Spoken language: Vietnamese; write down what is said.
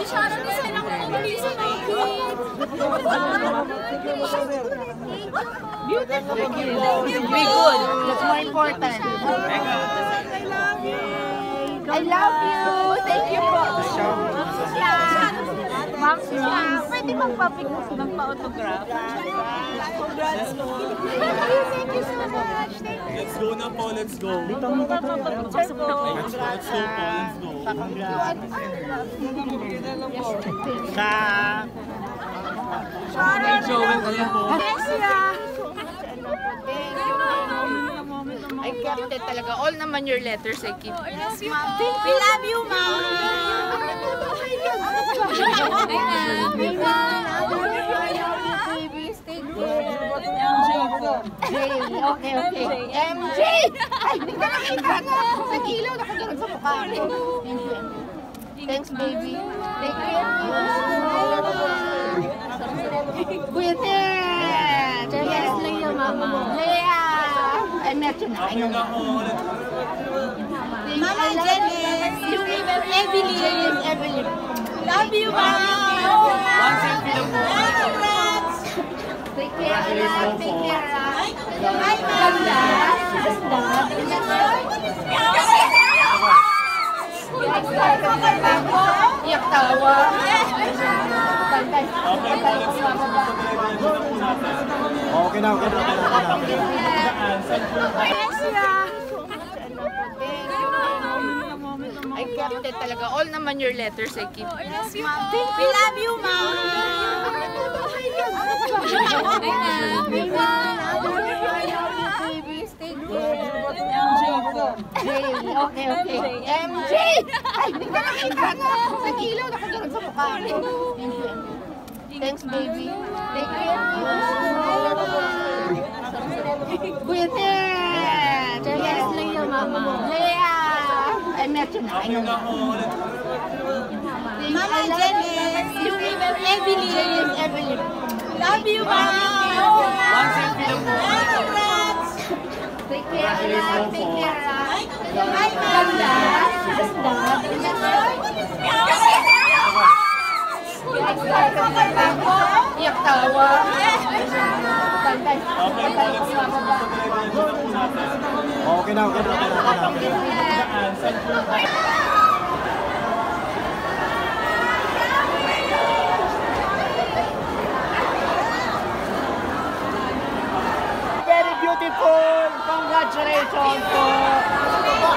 Bishara na sila ng kumuli sa akin. Beautiful. Thank you. Be good. That's more important. I love you. Thank you po. Ma'am siya. Pwede magpapik magpa-autograph. Congrats po. Thank you so much. Let's go na po, let's go. Po. Let's go, let's go po, let's go. Sa... Sharon! I counted talaga. All naman your letters I keep. Yes, ma'am. We love you, ma'am! I love you! Okay, okay. MJ! Ay, hindi ka nakita na. Sa ilaw, nakaganon sa mukha. Thank you. Thanks, baby. Thank you. Kuya Ted! Yes, Leah, mama. Leah! I met you na. I know. Mama Janice! You Evelyn! Evelyn. Love you, mama! One selfie Baba. Okay na, okay na, okay na. Okay na. Alessia! I kept it talaga. All naman your letters I keep. Yes, ma'am. We love you, ma'am. Jay, okay, okay. MJ! Ay, hindi ka nakita na. Sa ilaw, nakaganon sa mukha. Thank you. Thanks, baby. Thank you. Kuya Ted! Yes, Leah, mama. Leah! I met you na. I know. Mama Janice! You even Evelyn! Evelyn. Love you, mama! One selfie lang po. Ồ, cái đâu, cái đâu, cái đâu, cái đâu. beautiful. Congratulations!